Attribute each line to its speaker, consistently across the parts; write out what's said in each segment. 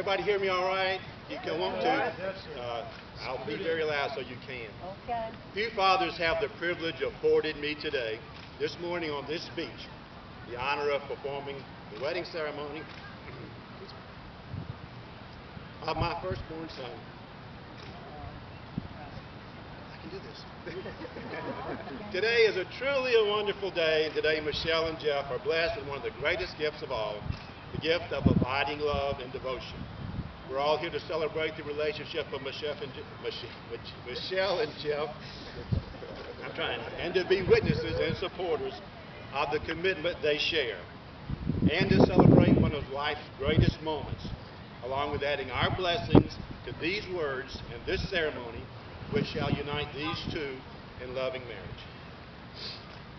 Speaker 1: Everybody hear me all right? You can want to. Uh, I'll be very loud so you can.
Speaker 2: Okay.
Speaker 1: Few fathers have the privilege afforded me today, this morning on this beach, the honor of performing the wedding ceremony of my firstborn son. I can do this. today is a truly a wonderful day, and today Michelle and Jeff are blessed with one of the greatest gifts of all, the gift of abiding love and devotion. We're all here to celebrate the relationship of Michelle and, Michelle and Jeff. I'm trying. And to be witnesses and supporters of the commitment they share. And to celebrate one of life's greatest moments, along with adding our blessings to these words and this ceremony, which shall unite these two in loving marriage.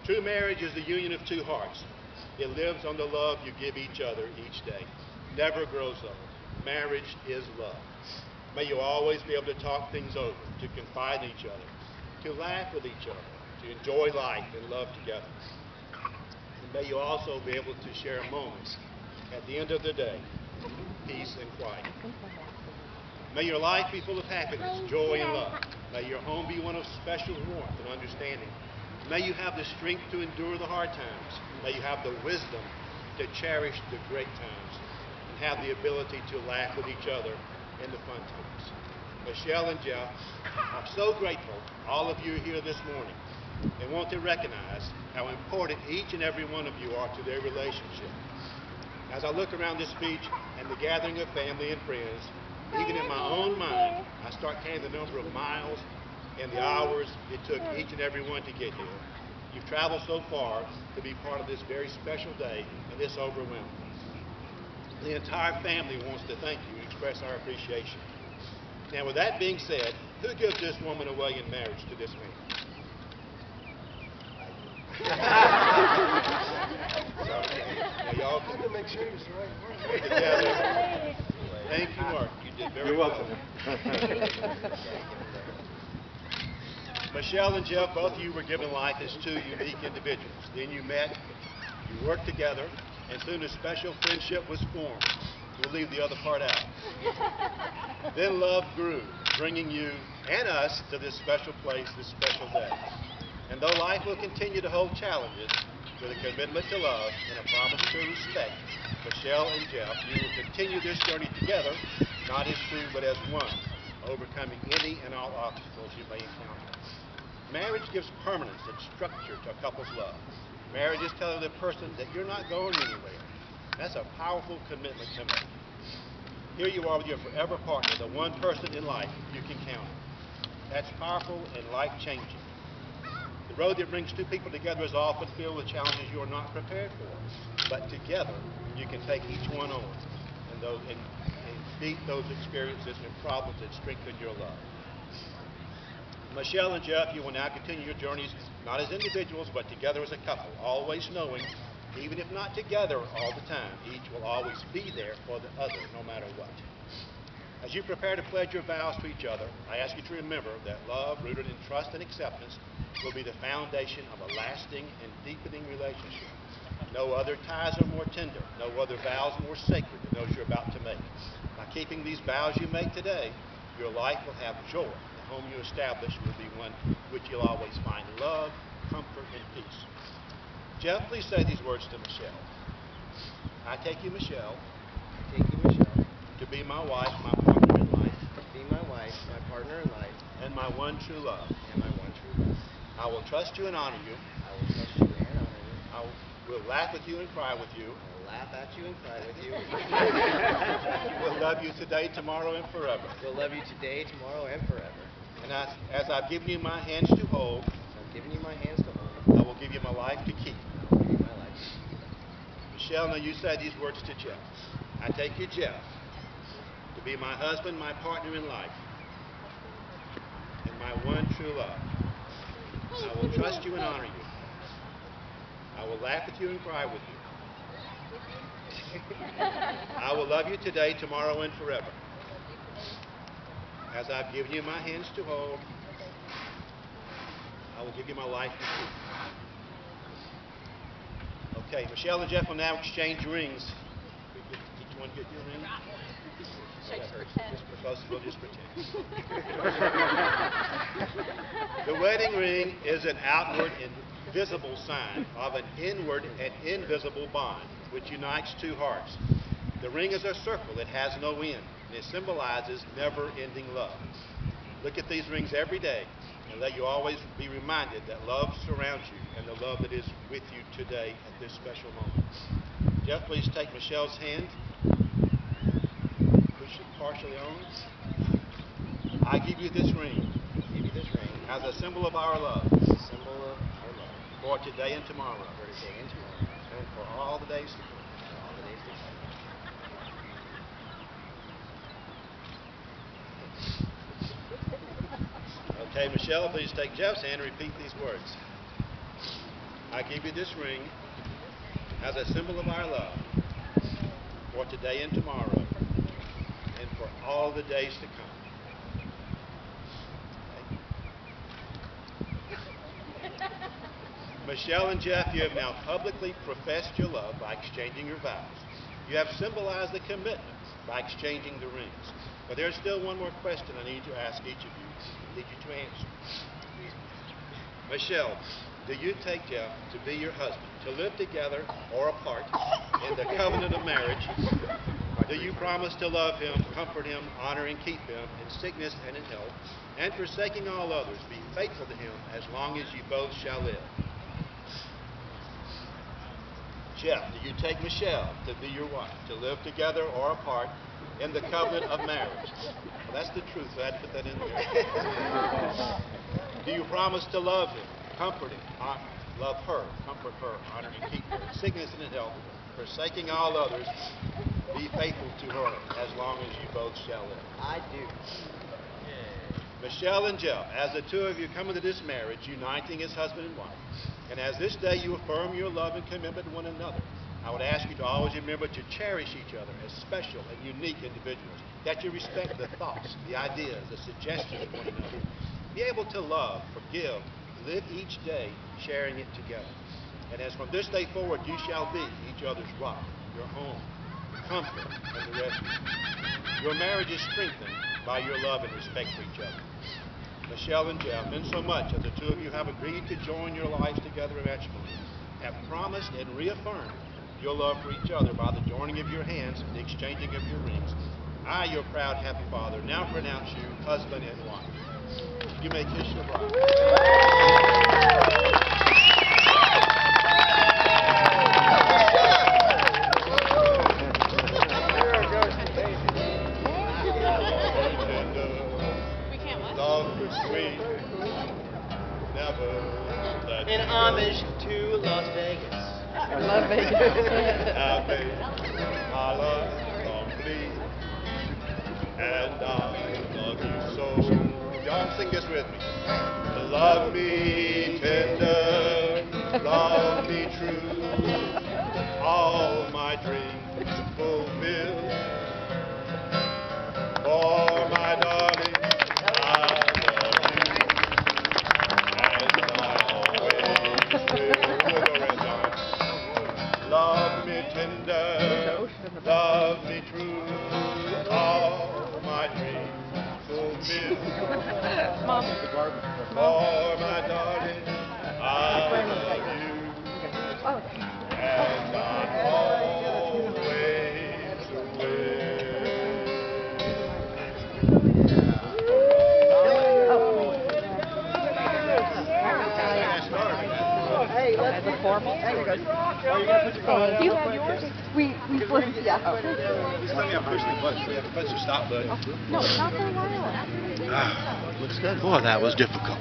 Speaker 1: True marriage is the union of two hearts. It lives on the love you give each other each day. Never grows old. Marriage is love. May you always be able to talk things over, to confide in each other, to laugh with each other, to enjoy life and love together. And may you also be able to share moments at the end of the day, peace and quiet. May your life be full of happiness, joy, and love. May your home be one of special warmth and understanding. May you have the strength to endure the hard times. May you have the wisdom to cherish the great times have the ability to laugh with each other in the fun times. Michelle and Jeff I'm so grateful all of you are here this morning and want to recognize how important each and every one of you are to their relationship. As I look around this beach and the gathering of family and friends, even in my own mind, I start counting the number of miles and the hours it took each and every one to get here. You've traveled so far to be part of this very special day and this overwhelming. The entire family wants to thank you and express our appreciation. Now, with that being said, who gives this woman away in marriage to this man? Now, y'all can
Speaker 3: to make sure he's the right
Speaker 1: together. Thank you, Mark. You did very
Speaker 4: You're
Speaker 1: well.
Speaker 4: welcome.
Speaker 1: Michelle and Jeff, both of you were given life as two unique individuals. Then you met, you worked together, and soon a special friendship was formed. We'll leave the other part out. Then love grew, bringing you and us to this special place, this special day. And though life will continue to hold challenges, with a commitment to love and a promise to respect, Michelle and Jeff, you will continue this journey together, not as two, but as one, overcoming any and all obstacles you may encounter. Marriage gives permanence and structure to a couple's love. Marriage is telling the person that you're not going anywhere. That's a powerful commitment to make. Here you are with your forever partner, the one person in life you can count on. That's powerful and life changing. The road that brings two people together is often filled with challenges you are not prepared for. But together, you can take each one on and, those, and, and beat those experiences and problems and strengthen your love. Michelle and Jeff, you will now continue your journeys not as individuals, but together as a couple, always knowing, even if not together all the time, each will always be there for the other, no matter what. As you prepare to pledge your vows to each other, I ask you to remember that love rooted in trust and acceptance will be the foundation of a lasting and deepening relationship. No other ties are more tender, no other vows more sacred than those you're about to make. By keeping these vows you make today, your life will have joy. Home you establish will be one which you'll always find love, comfort, and peace. Jeff, please say these words to Michelle. I take you, Michelle,
Speaker 5: I take you, Michelle,
Speaker 1: to be my wife, my partner in life, To
Speaker 5: be my wife, my partner in life,
Speaker 1: and my one true love.
Speaker 5: and my one true love.
Speaker 1: I will trust you and honor you.
Speaker 5: I will trust you and honor you.
Speaker 1: I will laugh with you and cry with you.
Speaker 5: I will laugh at you and cry with you.
Speaker 1: We'll love you today, tomorrow, and forever.
Speaker 5: we'll love you today, tomorrow, and forever.
Speaker 1: And as, as I've given you my hands to hold,
Speaker 5: I'm giving you my hands to hold.
Speaker 1: I will give you my life to keep.
Speaker 5: I'll give you my life.
Speaker 1: Michelle, now you said these words to Jeff. I take you, Jeff, to be my husband, my partner in life, and my one true love. I will trust you and honor you. I will laugh with you and cry with you. I will love you today, tomorrow, and forever. As I've given you my hands to hold, I will give you my life to keep. Okay, Michelle and Jeff will now exchange rings. Each one get your ring?
Speaker 2: Just
Speaker 1: because we'll just pretend. The wedding ring is an outward and visible sign of an inward and invisible bond which unites two hearts. The ring is a circle, it has no end, and it symbolizes never ending love. Look at these rings every day and let you always be reminded that love surrounds you and the love that is with you today at this special moment. Jeff, please take Michelle's hand. Push it partially on. I give you this ring
Speaker 5: I'll give you this ring
Speaker 1: as a symbol of our love
Speaker 5: symbol of our love
Speaker 1: for today and tomorrow
Speaker 5: for today and tomorrow,
Speaker 1: and for all the days to come.
Speaker 5: for all the days to come.
Speaker 1: Okay, Michelle, please take Jeff's hand and repeat these words. I give you this ring as a symbol of our love for today and tomorrow and for all the days to come. Michelle and Jeff, you have now publicly professed your love by exchanging your vows. You have symbolized the commitment by exchanging the rings. But there's still one more question I need to ask each of you. I need you to answer. Michelle, do you take Jeff to be your husband, to live together or apart in the covenant of marriage? Do you promise to love him, comfort him, honor and keep him in sickness and in health, and forsaking all others, be faithful to him as long as you both shall live? Jeff, do you take Michelle to be your wife, to live together or apart in the covenant of marriage? Well, that's the truth, so I had to put that in there. do you promise to love him, comfort him, honor, love her, comfort her, honor and keep her sickness and in health, forsaking all others, be faithful to her as long as you both shall live?
Speaker 5: I do.
Speaker 1: Michelle and Jeff, as the two of you come into this marriage, uniting as husband and wife, and as this day you affirm your love and commitment to one another, I would ask you to always remember to cherish each other as special and unique individuals, that you respect the thoughts, the ideas, the suggestions of one another. Be able to love, forgive, live each day sharing it together. And as from this day forward you shall be each other's rock, your home, your comfort, and the refuge. Your marriage is strengthened by your love and respect for each other. Michelle and Jeff, in so much as the two of you have agreed to join your lives together matrimony, have promised and reaffirmed your love for each other by the joining of your hands and the exchanging of your rings. I, your proud, happy father, now pronounce you husband and wife. You may kiss your bride.
Speaker 2: We can't what?
Speaker 1: Love sweet, never let
Speaker 5: In
Speaker 1: go.
Speaker 5: homage to Las Vegas.
Speaker 3: I love Vegas.
Speaker 1: Happy, I love complete, and I love you so. Y'all sing this with me. Love me tender, love me true, all my dreams fulfill.
Speaker 3: Mom.
Speaker 1: For my darling, I love you, and I always will.
Speaker 3: As a formal. There go. You have yours? We, we first, yeah.
Speaker 1: Just let me push the button. We have to push the stop button.
Speaker 3: No, not for a while.
Speaker 1: Ah, looks good. Boy, that was difficult.